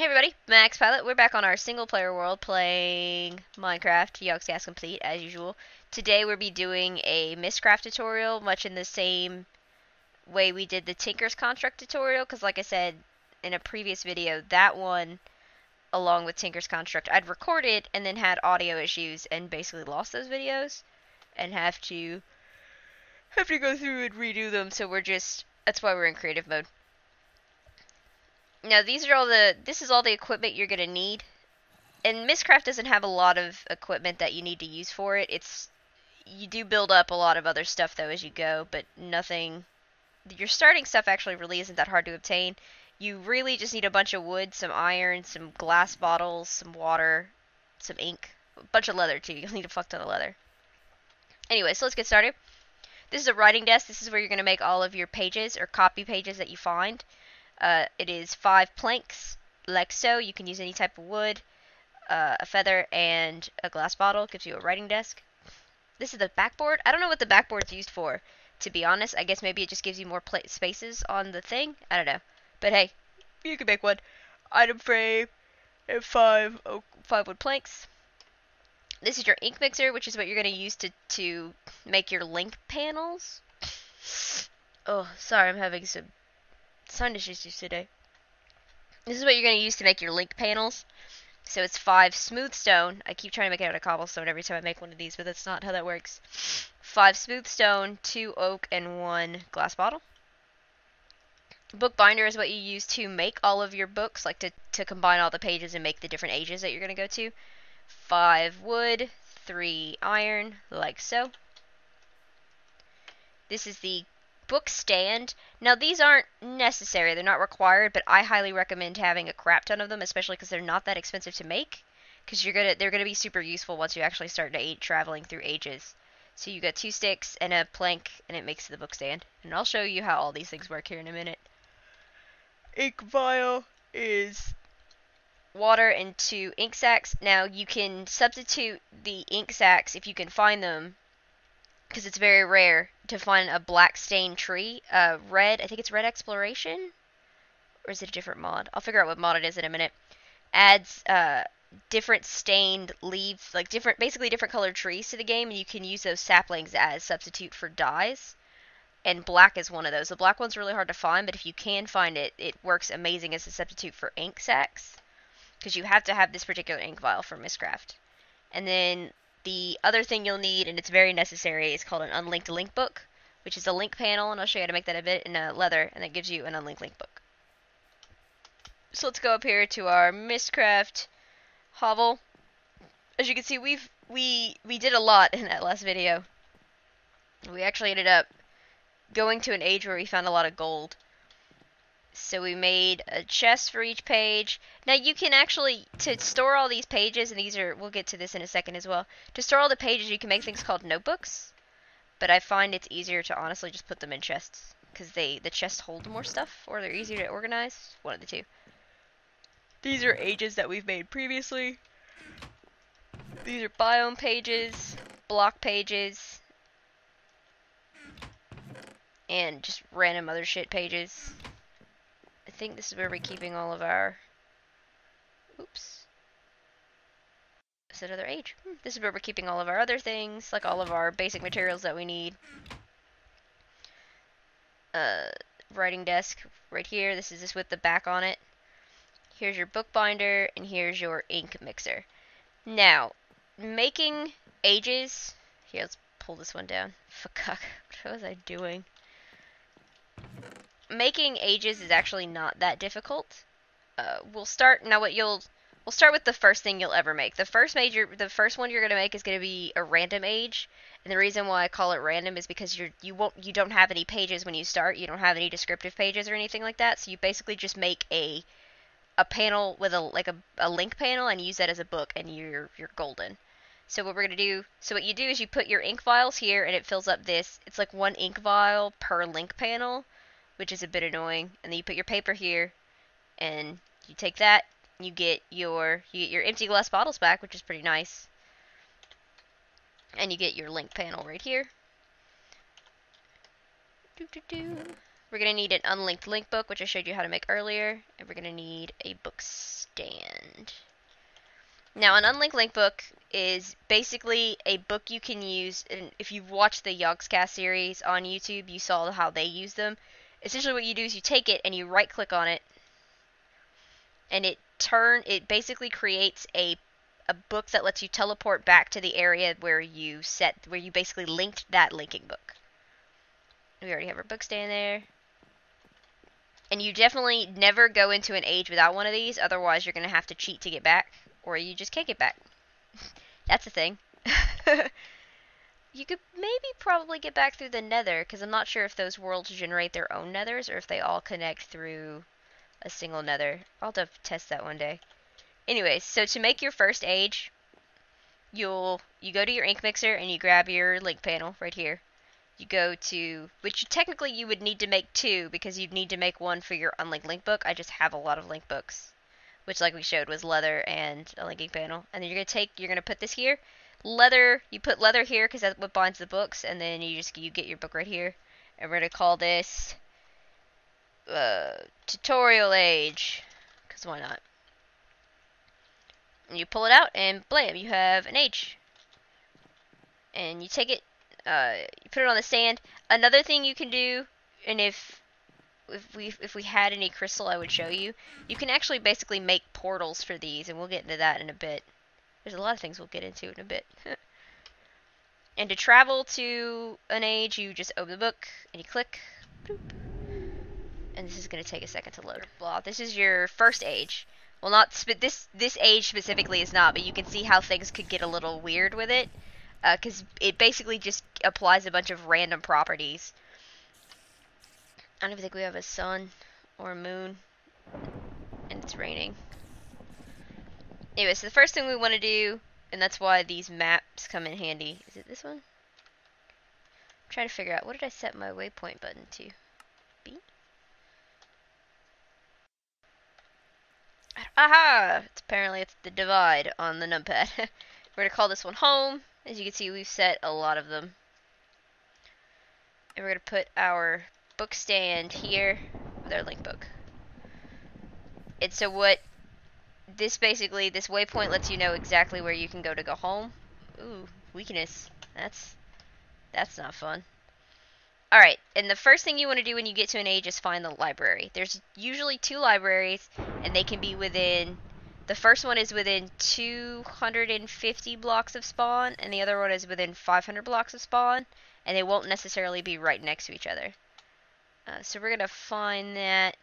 Hey everybody, Max Pilote. We're back on our single player world playing Minecraft Yogscast Complete as usual. Today we'll be doing a Mystcraft tutorial, much in the same way we did the Tinker's Construct tutorial, because like I said in a previous video, that one, along with Tinker's Construct, I'd recorded and then had audio issues and basically lost those videos and have to have to go through and redo them, so we're just, that's why we're in creative mode. Now these are all the this is all the equipment you're gonna need. And Mystcraft doesn't have a lot of equipment that you need to use for it. It's you do build up a lot of other stuff though as you go, but nothing your starting stuff actually really isn't that hard to obtain. You really just need a bunch of wood, some iron, some glass bottles, some water, some ink, a bunch of leather too. You'll need a fuck ton of leather. Anyway, so let's get started. This is a writing desk. This is where you're going to make all of your pages or copy pages that you find. Uh, it is five planks, like so. You can use any type of wood, uh, a feather, and a glass bottle. Gives you a writing desk. This is the backboard. I don't know what the backboard's used for, to be honest. I guess maybe it just gives you more spaces on the thing. I don't know. But hey, you can make one. Item frame, and five, oh, five wood planks. This is your ink mixer, which is what you're going to use to, to make your link panels. Oh, sorry, I'm having some issues today. This is what you're going to use to make your link panels. So it's five smooth stone. I keep trying to make it out of cobblestone every time I make one of these, but that's not how that works. Five smooth stone, two oak, and one glass bottle. Bookbinder is what you use to make all of your books, like to, to combine all the pages and make the different ages that you're going to go to. Five wood, three iron, like so. This is the book stand. Now these aren't necessary, they're not required, but I highly recommend having a crap ton of them, especially because they're not that expensive to make. Because you're gonna, they're gonna be super useful once you actually start to traveling through ages. So you got two sticks and a plank, and it makes the book stand. And I'll show you how all these things work here in a minute. Ink vial is water and two ink sacs. Now you can substitute the ink sacs if you can find them because it's very rare to find a black stained tree. Uh, red, I think it's red exploration, or is it a different mod? I'll figure out what mod it is in a minute. Adds uh, different stained leaves, like different, basically different colored trees to the game, and you can use those saplings as substitute for dyes. And black is one of those. The black one's really hard to find, but if you can find it, it works amazing as a substitute for ink sacks. because you have to have this particular ink vial for Mystcraft. And then the other thing you'll need, and it's very necessary, is called an unlinked link book, which is a link panel, and I'll show you how to make that a bit in a leather, and that gives you an unlinked link book. So let's go up here to our Mystcraft hovel. As you can see, we've we we did a lot in that last video. We actually ended up going to an age where we found a lot of gold. So we made a chest for each page. Now you can actually, to store all these pages, and these are, we'll get to this in a second as well. To store all the pages, you can make things called notebooks. But I find it's easier to honestly just put them in chests. Because they, the chests hold more stuff, or they're easier to organize. One of the two. These are ages that we've made previously. These are biome pages, block pages, and just random other shit pages. Think this is where we're keeping all of our... Oops. Is it another age? Hmm. This is where we're keeping all of our other things, like all of our basic materials that we need. Uh, writing desk right here. This is just with the back on it. Here's your bookbinder, and here's your ink mixer. Now, making ages... Here, let's pull this one down. Fuck, what was I doing? Making ages is actually not that difficult. Uh, we'll start now. What you'll we'll start with the first thing you'll ever make. The first major, the first one you're gonna make is gonna be a random age, and the reason why I call it random is because you're you won't you don't have any pages when you start. You don't have any descriptive pages or anything like that. So you basically just make a a panel with a like a, a link panel and use that as a book, and you're you're golden. So what we're gonna do, so what you do is you put your ink vials here, and it fills up this. It's like one ink vial per link panel which is a bit annoying. And then you put your paper here, and you take that, you get your you get your empty glass bottles back, which is pretty nice. And you get your link panel right here. Doo -doo -doo. We're going to need an unlinked link book, which I showed you how to make earlier. And we're going to need a book stand. Now, an unlinked link book is basically a book you can use. And if you've watched the Yogscast series on YouTube, you saw how they use them. Essentially, what you do is you take it and you right click on it, and it turn it basically creates a a book that lets you teleport back to the area where you set where you basically linked that linking book. We already have our book stand there. And you definitely never go into an age without one of these, otherwise you're going to have to cheat to get back, or you just can't get back. That's a thing. you could maybe probably get back through the nether, because I'm not sure if those worlds generate their own nethers, or if they all connect through a single nether. I'll have to test that one day. Anyways, so to make your first age, you'll you go to your ink mixer and you grab your link panel right here you go to which technically you would need to make two because you'd need to make one for your unlinked link book. I just have a lot of link books, which like we showed was leather and a linking panel. And then you're gonna take you're gonna put this here, leather. You put leather here because that's what binds the books, and then you just you get your book right here, and we're gonna call this uh, tutorial age, because why not? And you pull it out, and blam, you have an age. And you take it uh, you put it on the sand. Another thing you can do, and if if we if we had any crystal, I would show you. You can actually basically make portals for these, and we'll get into that in a bit. There's a lot of things we'll get into in a bit. and to travel to an age, you just open the book and you click. Boop, and this is going to take a second to load. Blah. This is your first age. Well, not this this age specifically is not, but you can see how things could get a little weird with it because uh, it basically just applies a bunch of random properties. I don't even think we have a sun or a moon, and it's raining. Anyway, so the first thing we want to do, and that's why these maps come in handy. Is it this one? I'm trying to figure out, what did I set my waypoint button to? B? Aha! It's apparently it's the divide on the numpad. We're going to call this one home. As you can see, we've set a lot of them. And we're going to put our book stand here with our link book. And so what this basically, this waypoint lets you know exactly where you can go to go home. Ooh, weakness. That's, that's not fun. Alright, and the first thing you want to do when you get to an age is find the library. There's usually two libraries, and they can be within the first one is within 250 blocks of spawn, and the other one is within 500 blocks of spawn, and they won't necessarily be right next to each other. Uh, so we're going to find that.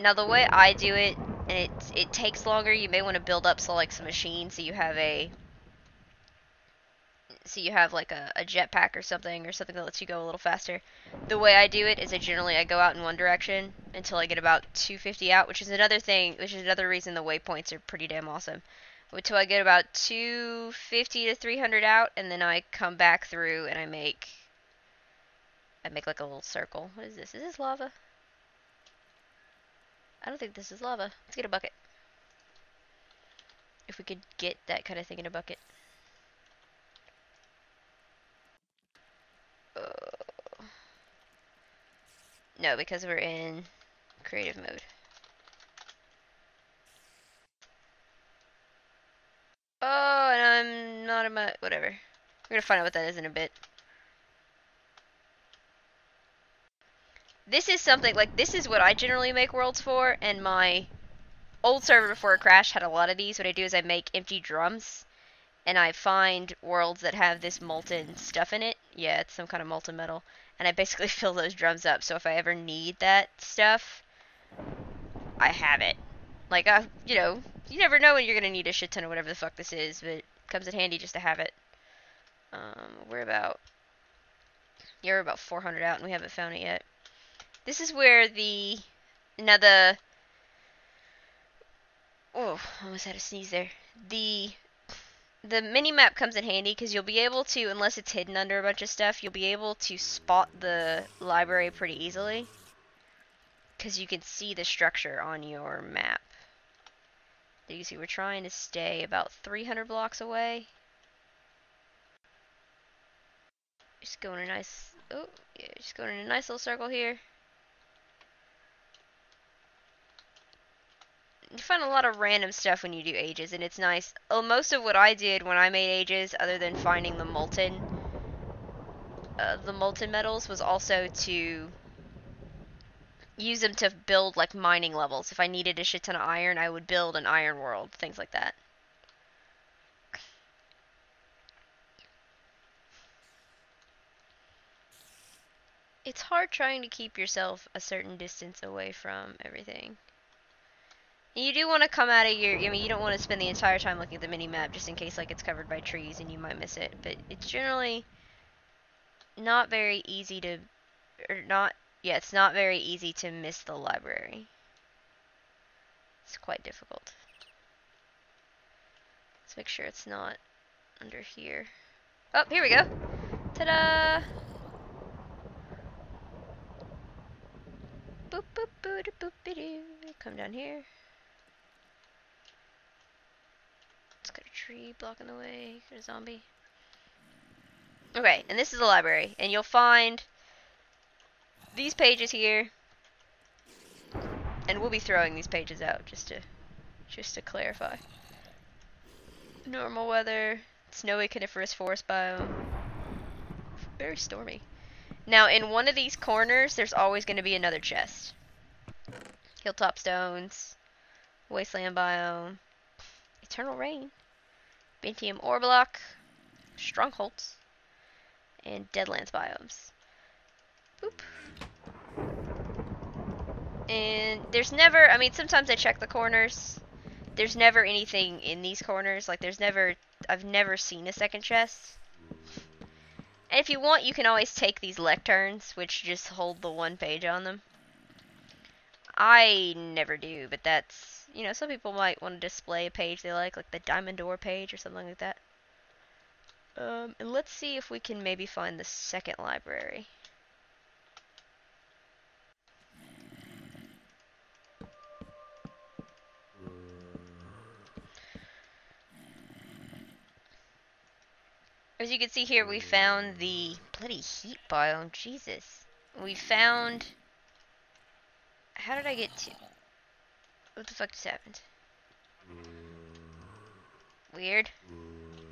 Now the way I do it, and it, it takes longer, you may want to build up so like some machines so you have a so you have like a, a jetpack or something or something that lets you go a little faster. The way I do it is I generally I go out in one direction until I get about 250 out, which is another thing, which is another reason the waypoints are pretty damn awesome. Until I get about 250 to 300 out, and then I come back through and I make I make like a little circle. What is this? Is this lava? I don't think this is lava. Let's get a bucket. If we could get that kind of thing in a bucket. Oh. No, because we're in creative mode. Oh, and I'm not a my whatever. We're gonna find out what that is in a bit. This is something like this is what I generally make worlds for, and my old server before it crashed had a lot of these. What I do is I make empty drums, and I find worlds that have this molten stuff in it. Yeah, it's some kind of molten metal and I basically fill those drums up. So if I ever need that stuff, I have it. Like, uh, you know, you never know when you're gonna need a shit ton of whatever the fuck this is, but it comes in handy just to have it. Um, we're about, yeah, we're about 400 out, and we haven't found it yet. This is where the, now the, oh, I almost had a sneeze there. The the mini map comes in handy because you'll be able to, unless it's hidden under a bunch of stuff, you'll be able to spot the library pretty easily. Because you can see the structure on your map. You see we're trying to stay about 300 blocks away. Just going a nice, oh, yeah, just going in a nice little circle here. You find a lot of random stuff when you do ages, and it's nice. Oh, most of what I did when I made ages, other than finding the molten, uh, the molten metals, was also to use them to build like mining levels. If I needed a shit ton of iron, I would build an iron world, things like that. It's hard trying to keep yourself a certain distance away from everything. You do want to come out of your, I mean, you don't want to spend the entire time looking at the mini map just in case like it's covered by trees and you might miss it, but it's generally not very easy to, or not, yeah, it's not very easy to miss the library. It's quite difficult. Let's make sure it's not under here. Oh, here we go. Ta-da! Boop, boop, boop, boop, boop. Come down here. It's got a tree blocking the way. Got a zombie. Okay, and this is the library, and you'll find these pages here, and we'll be throwing these pages out just to just to clarify. Normal weather, snowy coniferous forest biome, very stormy. Now, in one of these corners, there's always going to be another chest. Hilltop stones, wasteland biome, eternal rain, Bentium ore block, strongholds, and deadlands biomes. Boop. And there's never, I mean, sometimes I check the corners. There's never anything in these corners. Like, there's never, I've never seen a second chest. And if you want, you can always take these lecterns, which just hold the one page on them. I never do, but that's, you know, some people might want to display a page they like, like the Diamond Door page or something like that. Um, and let's see if we can maybe find the second library. As you can see here, we found the bloody heat biome. Jesus. We found... How did I get to... What the fuck just happened? Weird.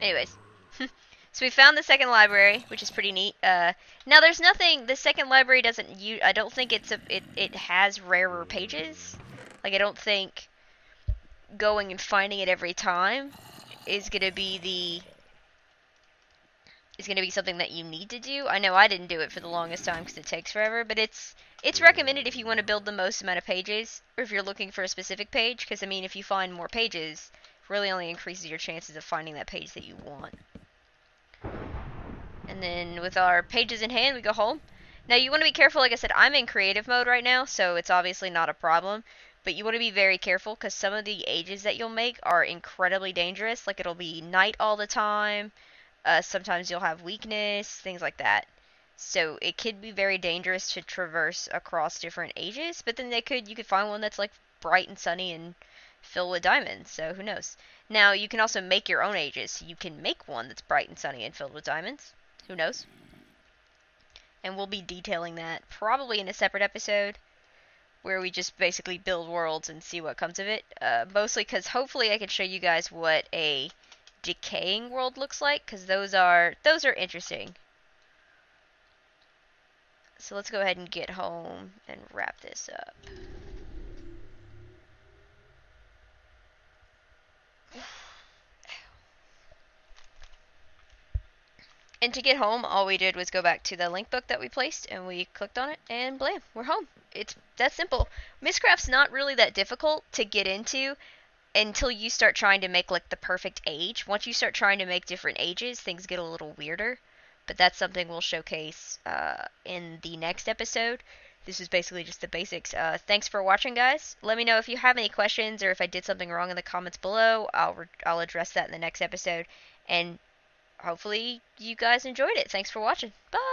Anyways. so we found the second library, which is pretty neat. Uh, now there's nothing... The second library doesn't... use. I don't think it's a... It, it has rarer pages. Like, I don't think going and finding it every time is going to be the is going to be something that you need to do. I know I didn't do it for the longest time because it takes forever, but it's it's recommended if you want to build the most amount of pages, or if you're looking for a specific page, because I mean, if you find more pages, really only increases your chances of finding that page that you want. And then with our pages in hand, we go home. Now you want to be careful, like I said, I'm in creative mode right now, so it's obviously not a problem. But you want to be very careful because some of the ages that you'll make are incredibly dangerous. Like it'll be night all the time uh, sometimes you'll have weakness, things like that. So it could be very dangerous to traverse across different ages, but then they could you could find one that's like bright and sunny and filled with diamonds. So who knows? Now you can also make your own ages. You can make one that's bright and sunny and filled with diamonds. Who knows? And we'll be detailing that probably in a separate episode where we just basically build worlds and see what comes of it. Uh, mostly because hopefully I can show you guys what a decaying world looks like because those are those are interesting. So let's go ahead and get home and wrap this up. And to get home, all we did was go back to the link book that we placed and we clicked on it and blam, we're home. It's that simple. Mystcraft's not really that difficult to get into until you start trying to make like the perfect age. Once you start trying to make different ages, things get a little weirder. But that's something we'll showcase uh, in the next episode. This is basically just the basics. Uh, thanks for watching, guys. Let me know if you have any questions or if I did something wrong in the comments below. I'll re- I'll address that in the next episode. And hopefully you guys enjoyed it. Thanks for watching. Bye.